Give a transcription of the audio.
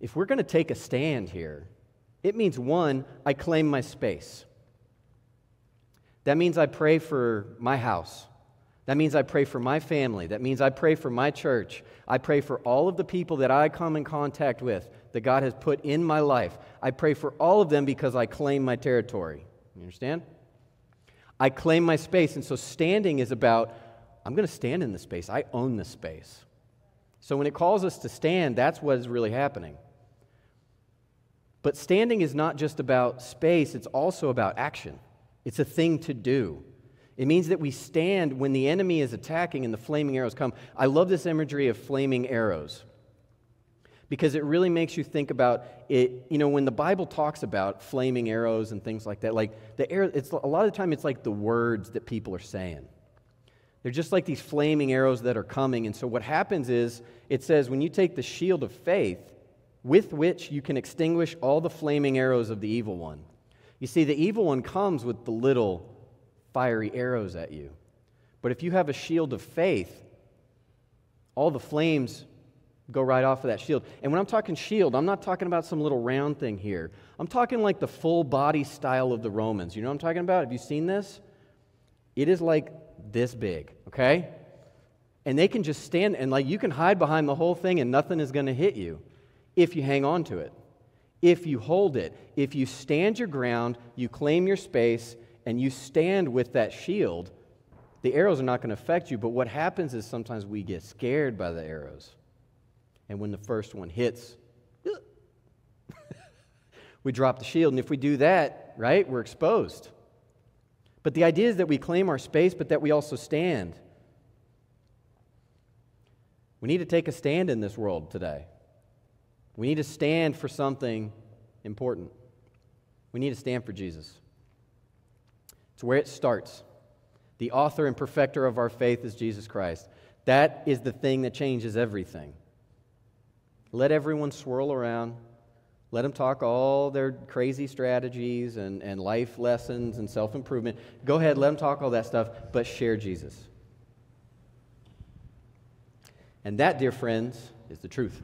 if we're going to take a stand here, it means one, I claim my space. That means I pray for my house. That means I pray for my family. That means I pray for my church. I pray for all of the people that I come in contact with that God has put in my life. I pray for all of them because I claim my territory. You understand? I claim my space. And so standing is about, I'm going to stand in the space. I own the space. So when it calls us to stand, that's what is really happening. But standing is not just about space, it's also about action. It's a thing to do. It means that we stand when the enemy is attacking and the flaming arrows come. I love this imagery of flaming arrows because it really makes you think about it. You know, when the Bible talks about flaming arrows and things like that, like the arrow, it's a lot of the time it's like the words that people are saying. They're just like these flaming arrows that are coming. And so what happens is it says when you take the shield of faith with which you can extinguish all the flaming arrows of the evil one. You see, the evil one comes with the little fiery arrows at you. But if you have a shield of faith, all the flames go right off of that shield. And when I'm talking shield, I'm not talking about some little round thing here. I'm talking like the full body style of the Romans. You know what I'm talking about? Have you seen this? It is like this big, okay? And they can just stand and like you can hide behind the whole thing and nothing is going to hit you if you hang on to it. If you hold it, if you stand your ground, you claim your space, and you stand with that shield, the arrows are not going to affect you. But what happens is sometimes we get scared by the arrows. And when the first one hits, we drop the shield. And if we do that, right, we're exposed. But the idea is that we claim our space, but that we also stand. We need to take a stand in this world today. We need to stand for something important. We need to stand for Jesus. It's where it starts. The author and perfecter of our faith is Jesus Christ. That is the thing that changes everything. Let everyone swirl around. Let them talk all their crazy strategies and, and life lessons and self improvement. Go ahead, let them talk all that stuff, but share Jesus. And that, dear friends, is the truth.